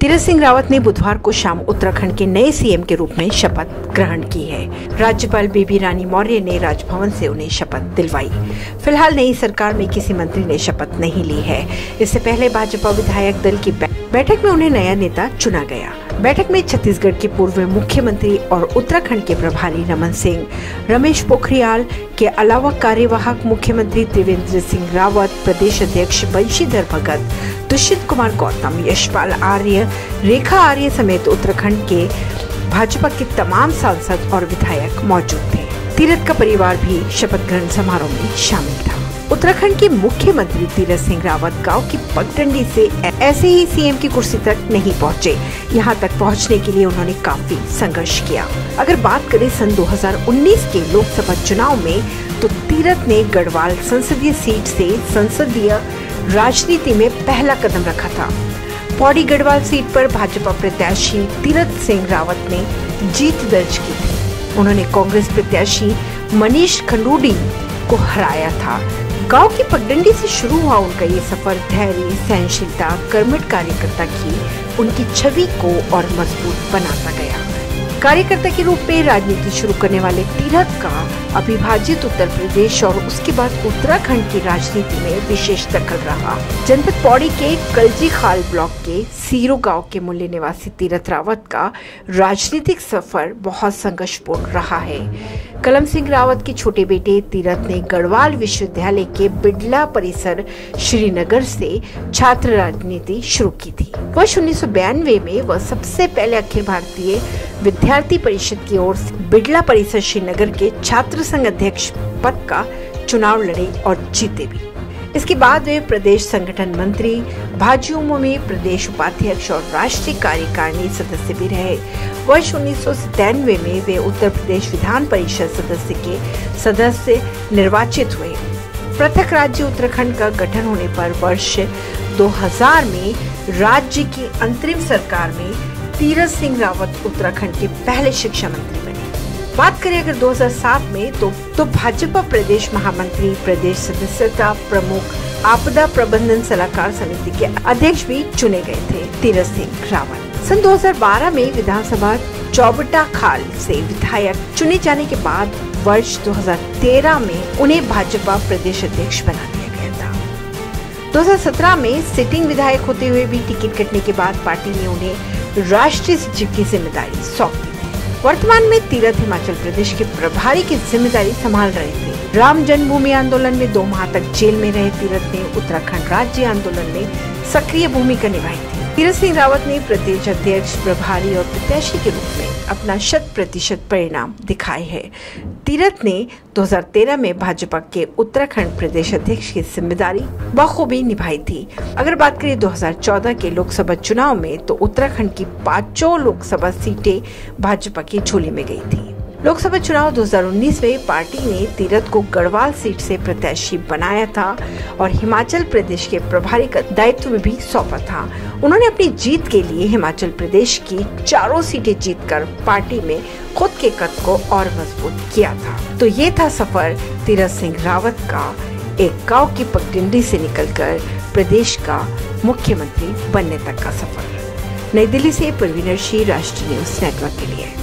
तीरथ सिंह रावत ने बुधवार को शाम उत्तराखंड के नए सीएम के रूप में शपथ ग्रहण की है। राज्यपाल बेबी रानी मौर्य ने राजभवन से उन्हें शपथ दिलवाई। फ़िलहाल नई सरकार में किसी मंत्री ने शपथ नहीं ली है। इससे पहले भाजपा विधायक दल की बैठक में उन्हें नया नेता चुना गया। बैठक में छत्तीसगढ़ के पूर्व मुख्यमंत्री और उत्तराखंड के प्रभारी रमन सिंह, रमेश पोखरियाल के अलावा कार्यवाहक मुख्यमंत्री त्रिवेंद्र सिंह रावत, प्रदेश अध्यक्ष बंशीधर भगत, दुष्यंत कुमार गौतम, यशपाल आर्य, रेखा आर्य समेत उत्तराखंड के भाजपा के तमाम सांसद और विधायक मौजूद थे। तीरथ का परिवार भी शपथ ग्रहण समारोह में शामिल था। उत्तराखंड के मुख्यमंत्री तीरथ सिंह रावत गाँव की पगडंडी से ऐसे ही सीएम की कुर्सी तक नहीं पहुँचे। यहाँ तक पहुँचने के लिए उन्होंने काफ़ी संघर्ष किया। अगर बात करें सन 2019 के लोकसभा चुनाव में तो तीरथ ने गढ़वाल संसदीय सीट से संसदीय राजनीति में पहला कदम रखा था। पौड़ी गढ़वाल सीट पर भाजपा प्रत्याशी तीरथ सिंह रावत ने जीत दर्ज की थी। उन्होंने कांग्रेस प्रत्याशी मनीष खंडूडी को हराया था। गाँव की पगडंडी से शुरू हुआ उनका ये सफ़र, धैर्य, सहनशीलता कर्मठ कार्यकर्ता की उनकी छवि को और मज़बूत बनाता गया। कार्यकर्ता के रूप में राजनीति शुरू करने वाले तीरथ का अभिभाजित उत्तर प्रदेश और उसके बाद उत्तराखंड की राजनीति में विशेष दखल रहा। जनपद पौड़ी के कलजी खाल ब्लॉक के सीरो गाँव के मूल्य निवासी तीरथ रावत का राजनीतिक सफ़र बहुत संघर्षपूर्ण रहा है। कलम सिंह रावत के छोटे बेटे तीरथ ने गढ़वाल विश्वविद्यालय के बिडला परिसर श्रीनगर से छात्र राजनीति शुरू की थी। वर्ष उन्नीस में वह सबसे पहले अखिल भारतीय विद्यार्थी परिषद की ओर से बिड़ला परिसर श्रीनगर के छात्र संघ अध्यक्ष पद का चुनाव लड़े और जीते भी। इसके बाद वे प्रदेश संगठन मंत्री भाजयुमो में प्रदेश उपाध्यक्ष और राष्ट्रीय कार्यकारिणी सदस्य भी रहे। वर्ष उन्नीस में वे उत्तर प्रदेश विधान परिषद सदस्य के सदस्य निर्वाचित हुए। पृथक राज्य उत्तराखंड का गठन होने पर वर्ष 2000 में राज्य की अंतरिम सरकार में तीरथ सिंह रावत उत्तराखंड के पहले शिक्षा मंत्री बने। बात करें अगर 2007 में तो तो भाजपा प्रदेश महामंत्री, प्रदेश सदस्यता प्रमुख, आपदा प्रबंधन सलाहकार समिति के अध्यक्ष भी चुने गए थे तीरथ सिंह रावत। सन 2012 में विधानसभा चौबटा खाल से विधायक चुने जाने के बाद वर्ष 2013 में उन्हें भाजपा प्रदेश अध्यक्ष बना दिया गया था। 2017 में सिटिंग विधायक होते हुए भी टिकट कटने के बाद पार्टी ने उन्हें राष्ट्रीय सचिव की ज़िम्मेदारी सौंपी। वर्तमान में तीरथ हिमाचल प्रदेश के प्रभारी की ज़िम्मेदारी संभाल रहे थे। राम जन्मभूमि आंदोलन में दो माह तक जेल में रहे तीरथ ने उत्तराखंड राज्य आंदोलन में सक्रिय भूमिका निभाई थी। तीरथ सिंह रावत ने प्रदेश अध्यक्ष, प्रभारी और प्रत्याशी के रूप में अपना शत प्रतिशत परिणाम दिखाए हैं। तीरथ ने 2013 में भाजपा के उत्तराखंड प्रदेश अध्यक्ष की ज़िम्मेदारी बखूबी निभाई थी। अगर बात करें 2014 के लोकसभा चुनाव में तो उत्तराखंड की पाँचों लोकसभा सीटें भाजपा की झोली में गई थी। लोकसभा चुनाव 2019 में पार्टी ने तीरथ को गढ़वाल सीट से प्रत्याशी बनाया था और हिमाचल प्रदेश के प्रभारी का दायित्व भी सौंपा था। उन्होंने अपनी जीत के लिए हिमाचल प्रदेश की चारों सीटें जीतकर पार्टी में खुद के कद को और मज़बूत किया था। तो ये था सफ़र तीरथ सिंह रावत का, एक गाँव की पगडंडी से निकलकर प्रदेश का मुख्यमंत्री बनने तक का सफ़र। नई दिल्ली से परवीनर राष्ट्रीय न्यूज़ नेटवर्क के लिए।